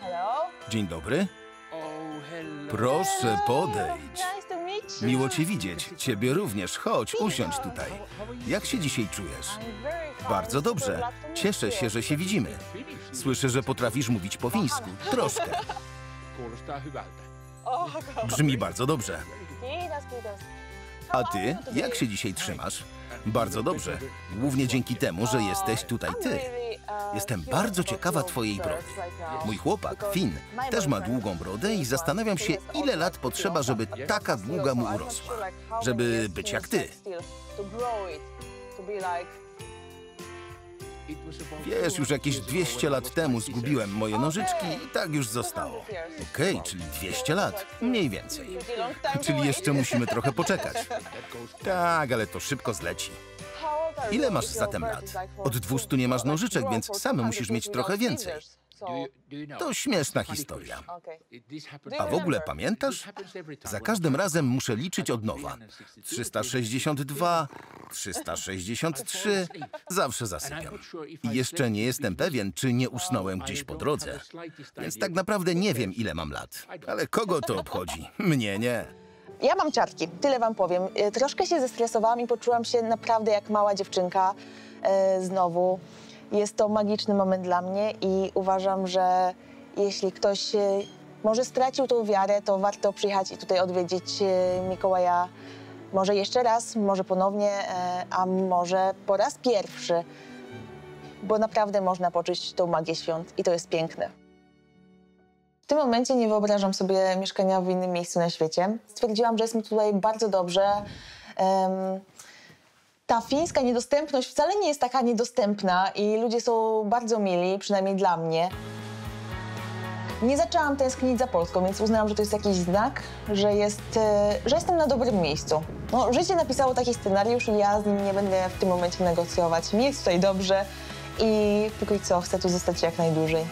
Hello. Dzień dobry. Oh. Proszę, podejdź. Nice to meet you. Miło cię widzieć. Ciebie również. Chodź, usiądź tutaj. Jak się dzisiaj czujesz? Bardzo dobrze. Cieszę się, że się widzimy. Słyszę, że potrafisz mówić po fińsku. Troszkę. Brzmi bardzo dobrze. Kiitos, kiitos. A ty, jak się dzisiaj trzymasz? Bardzo dobrze. Głównie dzięki temu, że jesteś tutaj ty. Jestem bardzo ciekawa twojej brody. Mój chłopak, Finn, też ma długą brodę i zastanawiam się, ile lat potrzeba, żeby taka długa mu urosła. Żeby być jak ty. Wiesz, już jakieś 200 lat temu zgubiłem moje nożyczki i tak już zostało. Okej, czyli 200 lat, mniej więcej. Czyli jeszcze musimy trochę poczekać. Tak, ale to szybko zleci. Ile masz zatem lat? Od 200 nie masz nożyczek, więc sam musisz mieć trochę więcej. To śmieszna historia. A w ogóle pamiętasz? Za każdym razem muszę liczyć od nowa. 362, 363, zawsze zasypiam. I jeszcze nie jestem pewien, czy nie usnąłem gdzieś po drodze. Więc tak naprawdę nie wiem, ile mam lat. Ale kogo to obchodzi? Mnie nie. Ja mam ciarki, tyle wam powiem. E, Troszkę się zestresowałam i poczułam się naprawdę jak mała dziewczynka e, znowu. Jest to magiczny moment dla mnie i uważam, że jeśli ktoś e, może stracił tą wiarę, to warto przyjechać i tutaj odwiedzić e, Mikołaja może jeszcze raz, może ponownie, e, a może po raz pierwszy, bo naprawdę można poczuć tą magię świąt i to jest piękne. W tym momencie nie wyobrażam sobie mieszkania w innym miejscu na świecie. Stwierdziłam, że jest mi tutaj bardzo dobrze. Em, ta fińska niedostępność wcale nie jest taka niedostępna i ludzie są bardzo mili, przynajmniej dla mnie. Nie zaczęłam tęsknić za Polską, więc uznałam, że to jest jakiś znak, że, jest, e, że jestem na dobrym miejscu. No, życie napisało taki scenariusz i ja z nim nie będę w tym momencie negocjować. Mi jest tutaj dobrze i póki co chcę tu zostać jak najdłużej.